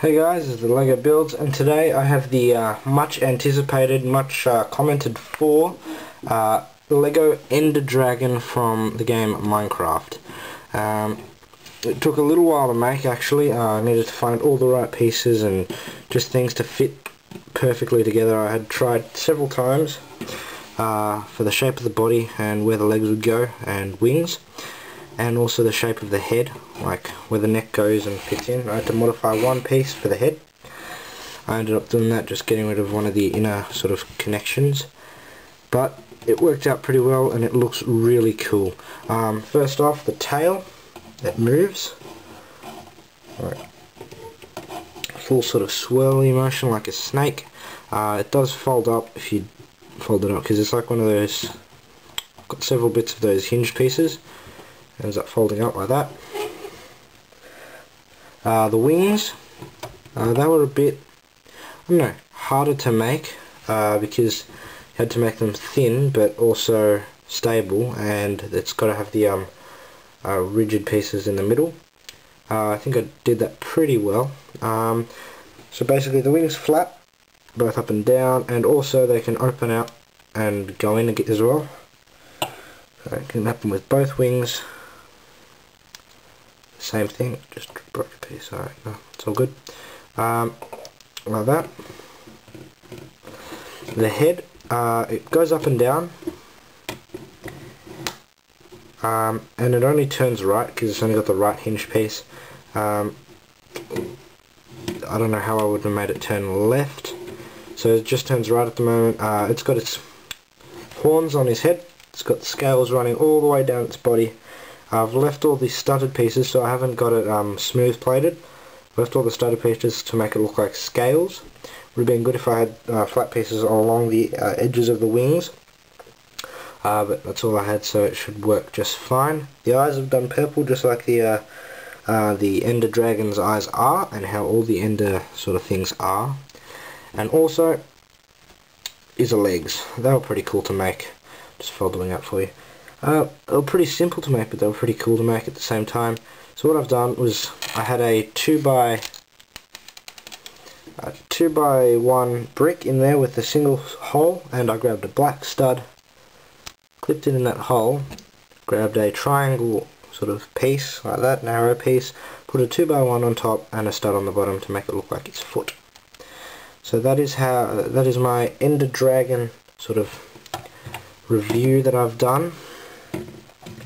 Hey guys, is the LEGO Builds and today I have the uh, much anticipated, much uh, commented for uh, LEGO Ender Dragon from the game Minecraft. Um, it took a little while to make actually, uh, I needed to find all the right pieces and just things to fit perfectly together. I had tried several times uh, for the shape of the body and where the legs would go and wings and also the shape of the head like where the neck goes and fits in. I had to modify one piece for the head. I ended up doing that just getting rid of one of the inner sort of connections. But it worked out pretty well and it looks really cool. Um, first off the tail it moves. Right. full sort of swirly motion like a snake. Uh, it does fold up if you fold it up because it's like one of those got several bits of those hinge pieces ends up folding up like that. Uh, the wings, uh, they were a bit, I don't know, harder to make uh, because you had to make them thin but also stable and it's got to have the um, uh, rigid pieces in the middle. Uh, I think I did that pretty well. Um, so basically the wings flat, both up and down, and also they can open out and go in as well. So it can happen with both wings same thing, just broke a piece, alright, no, it's all good. Um, like that. The head, uh, it goes up and down. Um, and it only turns right because it's only got the right hinge piece. Um, I don't know how I would have made it turn left. So it just turns right at the moment. Uh, it's got its horns on his head. It's got scales running all the way down its body. I've left all the studded pieces so I haven't got it um, smooth plated. Left all the studded pieces to make it look like scales. Would have been good if I had uh, flat pieces along the uh, edges of the wings. Uh, but that's all I had so it should work just fine. The eyes have done purple just like the uh, uh, the Ender Dragon's eyes are and how all the Ender sort of things are. And also is the legs. They were pretty cool to make. Just folding up for you. Uh, they were pretty simple to make, but they were pretty cool to make at the same time. So what I've done was I had a 2 by a 2 by 1 brick in there with a single hole, and I grabbed a black stud, clipped it in that hole, grabbed a triangle sort of piece, like that, narrow piece, put a 2 by 1 on top and a stud on the bottom to make it look like its foot. So that is how, that is my Ender Dragon sort of review that I've done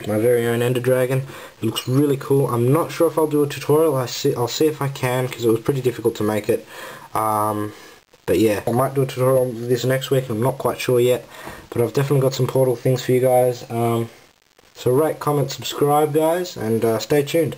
my very own Ender Dragon. It looks really cool. I'm not sure if I'll do a tutorial. I see, I'll see if I can because it was pretty difficult to make it. Um, but yeah, I might do a tutorial on this next week. I'm not quite sure yet. But I've definitely got some portal things for you guys. Um, so rate, comment, subscribe guys, and uh, stay tuned.